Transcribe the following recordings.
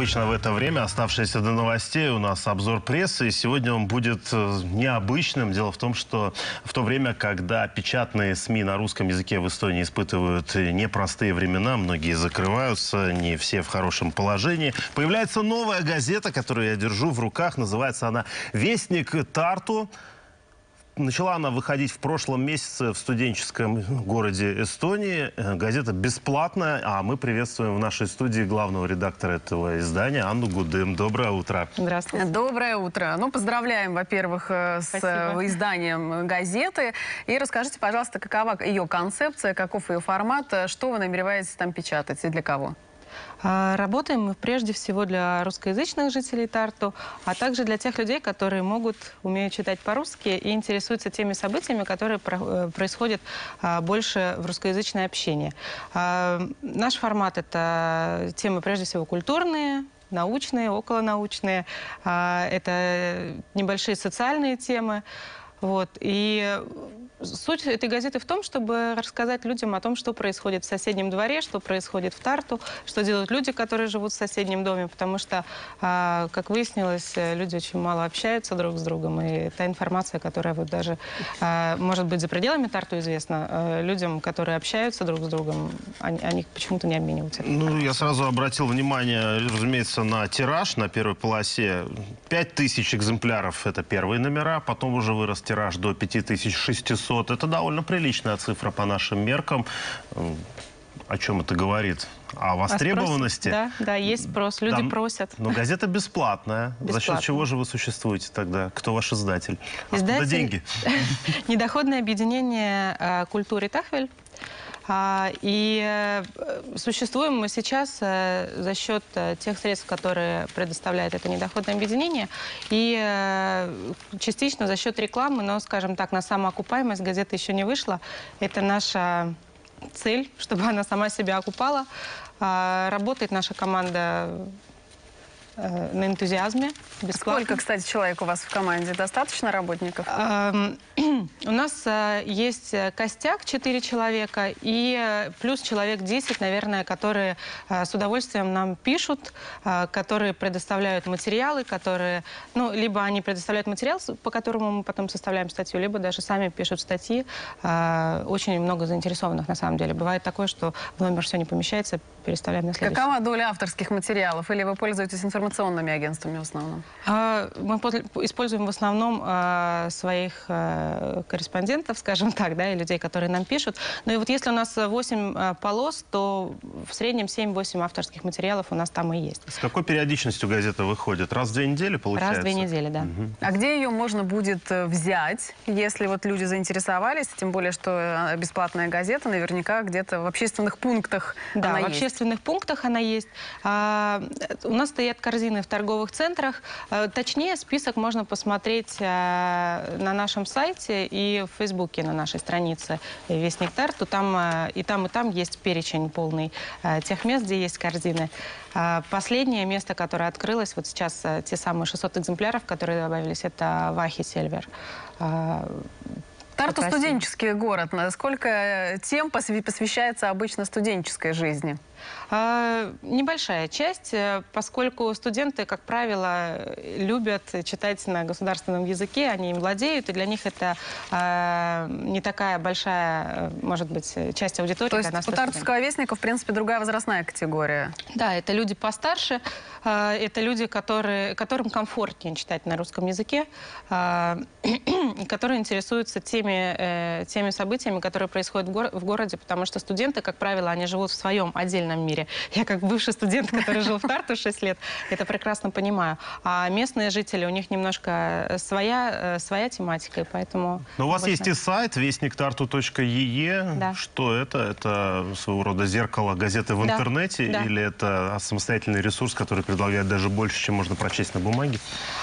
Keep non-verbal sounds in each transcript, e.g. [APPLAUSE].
обычно в это время, оставшееся до новостей, у нас обзор прессы. И сегодня он будет э, необычным. Дело в том, что в то время, когда печатные СМИ на русском языке в Эстонии испытывают непростые времена, многие закрываются, не все в хорошем положении, появляется новая газета, которую я держу в руках. Называется она «Вестник Тарту». Начала она выходить в прошлом месяце в студенческом городе Эстонии. Э, газета бесплатная, а мы приветствуем в нашей студии главного редактора этого издания Анну Гудым. Доброе утро. Здравствуйте. Доброе утро. Ну, поздравляем, во-первых, э, с Спасибо. изданием газеты. И расскажите, пожалуйста, какова ее концепция, каков ее формат, что вы намереваетесь там печатать и для кого? А, работаем мы прежде всего для русскоязычных жителей Тарту, а также для тех людей, которые могут, умеют читать по-русски и интересуются теми событиями, которые э, происходят а, больше в русскоязычное общение. А, наш формат – это темы прежде всего культурные, научные, околонаучные, это небольшие социальные темы. Вот. И Суть этой газеты в том, чтобы рассказать людям о том, что происходит в соседнем дворе, что происходит в Тарту, что делают люди, которые живут в соседнем доме, потому что, а, как выяснилось, люди очень мало общаются друг с другом, и та информация, которая вот даже, а, может быть, за пределами Тарту известна, а, людям, которые общаются друг с другом, они, они почему-то не обмениваются. Ну, я сразу обратил внимание, разумеется, на тираж на первой полосе. 5000 экземпляров – это первые номера, потом уже вырос тираж до 5600 500. Это довольно приличная цифра по нашим меркам. О чем это говорит? О востребованности? О да, да, есть спрос, люди да, просят. Но газета бесплатная. бесплатная. За счет чего же вы существуете тогда? Кто ваш издатель? Издатель... Откуда деньги? [LAUGHS] Недоходное объединение э, культуры Тахвель а, и э, существуем мы сейчас э, за счет э, тех средств, которые предоставляет это недоходное объединение, и частично за счет рекламы, но, скажем так, на самоокупаемость газета еще не вышла. Это наша цель, чтобы она сама себя окупала. А, работает наша команда Э, на энтузиазме, бесплатно. Сколько, кстати, человек у вас в команде? Достаточно работников? [CLEARS THROAT] У нас э, есть э, костяк 4 человека и плюс человек 10, наверное, которые с удовольствием нам пишут, которые предоставляют материалы, которые, ну, либо они предоставляют материал, по которому мы потом составляем статью, либо даже сами пишут статьи. Очень много заинтересованных, на самом деле. Бывает такое, что в номер все не помещается, переставляем на следующий. Какова доля авторских материалов? Или вы пользуетесь информацией информационными агентствами в основном? А, мы используем в основном а, своих а, корреспондентов, скажем так, да, и людей, которые нам пишут. Ну и вот если у нас 8 полос, то в среднем 7-8 авторских материалов у нас там и есть. С какой периодичностью газета выходит? Раз в две недели, получается? Раз в две недели, да. Угу. А где ее можно будет э, взять, если вот люди заинтересовались, тем более, что э, бесплатная газета, наверняка где-то в общественных пунктах да, она в есть. общественных пунктах она есть. А, у нас стоят корзины в торговых центрах. Э, точнее, список можно посмотреть э, на нашем сайте и в Фейсбуке на нашей странице Вестник Тарту. Там э, и там, и там есть перечень полный тех мест, где есть корзины. Последнее место, которое открылось, вот сейчас те самые 600 экземпляров, которые добавились, это Вахи Сельвер. Тарту студенческий город. Насколько тем посвящается обычно студенческой жизни? А, небольшая часть, э, поскольку студенты, как правило, любят читать на государственном языке, они им владеют, и для них это а, не такая большая, э, может быть, часть аудитории. То есть у Тартовского вестника, в принципе, другая возрастная категория? Да, это люди постарше, а, это люди, которые, которым комфортнее читать на русском языке, [CLEARS THROAT] которые интересуются теми, э, теми событиями, которые происходят в городе, потому что студенты, как правило, они живут в своем отдельном мире. Я как бывший студент, [LAUGHS] который жил в Тарту 6 лет, это прекрасно понимаю. А местные жители, у них немножко э, своя, э, своя тематика, и поэтому... Но у вас есть и сайт вестниктарту.ee. Да. Что это? Это своего рода зеркало газеты в да. интернете? Да. Или это самостоятельный ресурс, который предлагает даже больше, чем можно прочесть на бумаге?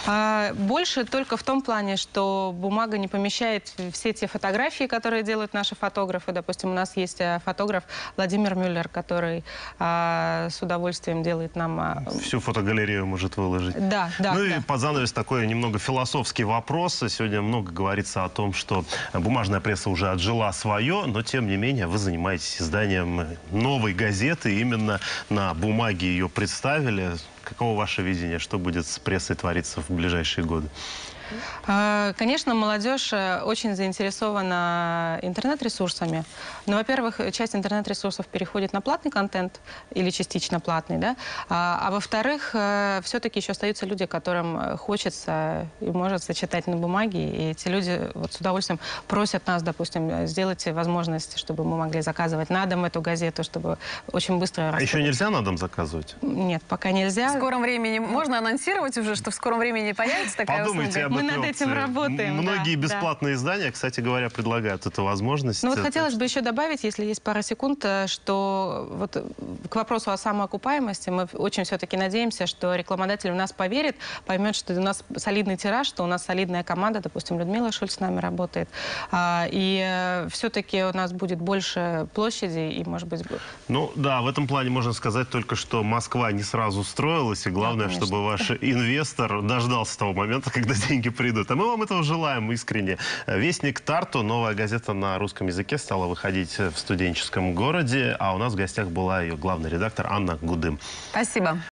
А, больше только в том плане, что бумага не помещает все те фотографии, которые делают наши фотографы. Допустим, у нас есть э, фотограф Владимир Мюллер, который а, с удовольствием делает нам... а, Всю фотогалерею может выложить. Да, да, ну да. и по занавес такой немного философский вопрос. Сегодня много говорится о том, что бумажная пресса уже отжила свое, но тем не менее вы занимаетесь изданием новой газеты. Именно на бумаге ее представили. Каково ваше видение, что будет с прессой твориться в ближайшие годы? А, Конечно, молодежь э, очень заинтересована интернет-ресурсами. Но, во-первых, часть интернет-ресурсов переходит на платный контент или частично платный, да. А, а во-вторых, все-таки еще остаются люди, которым э, хочется и может читать на бумаге. И эти люди вот с удовольствием просят нас, допустим, э, сделайте возможность, чтобы мы могли заказывать на дом эту газету, чтобы очень быстро... А еще нельзя на дом заказывать? Нет, пока нельзя. В скором времени можно анонсировать уже, что в скором времени появится такая Подумайте услуга? Мы над этим опции. работаем, да, Многие да. бесплатные издания, кстати говоря, предлагают эту возможность. Ну вот Это- хотелось бы еще добавить, если есть пара секунд, э, что вот э, к вопросу о самоокупаемости мы очень все-таки надеемся, что рекламодатель в нас поверит, поймет, что у нас солидный тираж, что у нас солидная команда, допустим, Людмила Шульц с нами работает, А, и все-таки у нас будет больше площади и, может быть, Ну да, в этом плане можно сказать только, что Москва не сразу строилась, и главное, конечно. чтобы ваш инвестор дождался того момента, [LAUGHS] когда деньги придут. А мы вам этого желаем искренне. Вестник Тарту, новая газета на русском языке, стала выходить в студенческом городе, а у нас в гостях была ее главный редактор Анна Гудым. Спасибо.